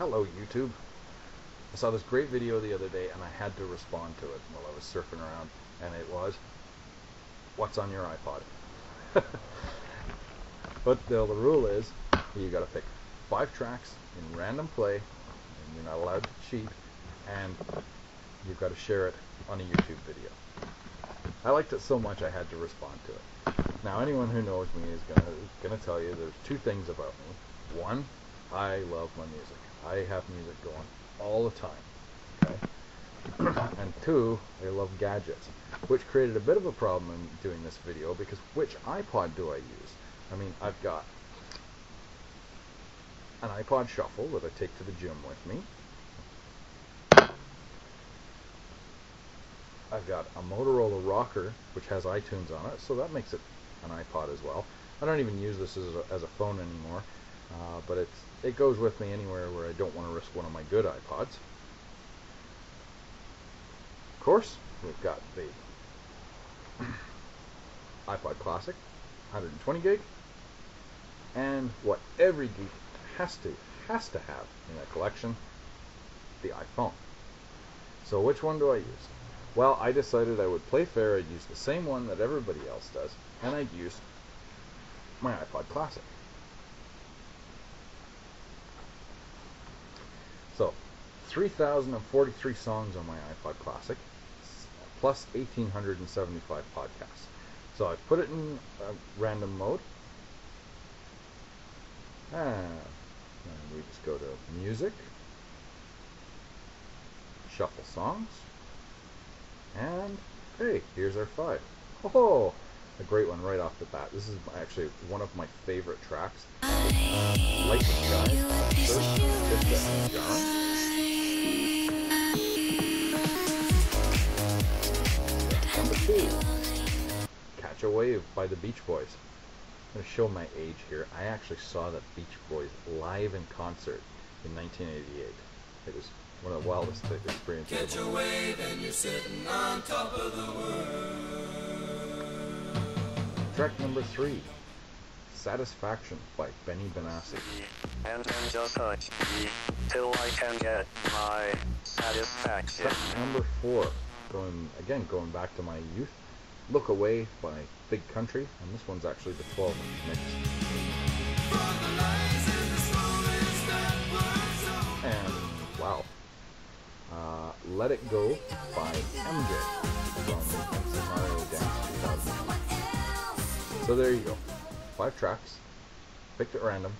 Hello YouTube. I saw this great video the other day and I had to respond to it while I was surfing around and it was what's on your iPod? but the, the rule is you got to pick five tracks in random play and you're not allowed to cheat and you've got to share it on a YouTube video. I liked it so much I had to respond to it. Now anyone who knows me is gonna gonna tell you there's two things about me. One, I love my music. I have music going all the time. Okay? and two, I love gadgets, which created a bit of a problem in doing this video because which iPod do I use? I mean, I've got an iPod Shuffle that I take to the gym with me. I've got a Motorola ROKR, which has iTunes on it, so that makes it an iPod as well. I don't even use this as a, as a phone anymore. Uh, but it's it goes with me anywhere where I don't want to risk one of my good iPods. Of course, we've got the iPod Classic, 120 gig, and what every geek has to has to have in a collection, the iPhone. So which one do I use? Well, I decided I would play fair. I'd use the same one that everybody else does, and I'd use my iPod Classic. So, 3,043 songs on my iPod Classic, plus 1,875 podcasts. So I've put it in random mode. And we just go to music, shuffle songs, and hey, here's our five. Oh, a great one right off the bat. This is actually one of my favorite tracks. Uh, Light Sky, Catch a Wave by the Beach Boys. I'm going to show my age here. I actually saw the Beach Boys live in concert in 1988. It was one of the wildest experiences. Catch a wave and you're sitting on top of the world. Track number three, Satisfaction by Benny Benassi. And then just touch me till I can get my satisfaction. Track number four, going again going back to my youth. Look Away by Big Country, and this one's actually the 12 inch mix. And wow, uh, Let It Go by MJ from Mario Dance 2000. So there you go five tracks, picked at random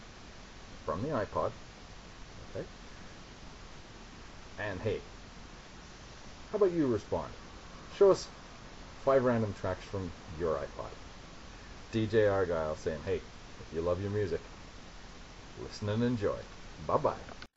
from the iPod. Okay. And hey, how about you respond? Show us five random tracks from your iPod. DJ Argyle saying, hey, if you love your music, listen and enjoy. Bye bye.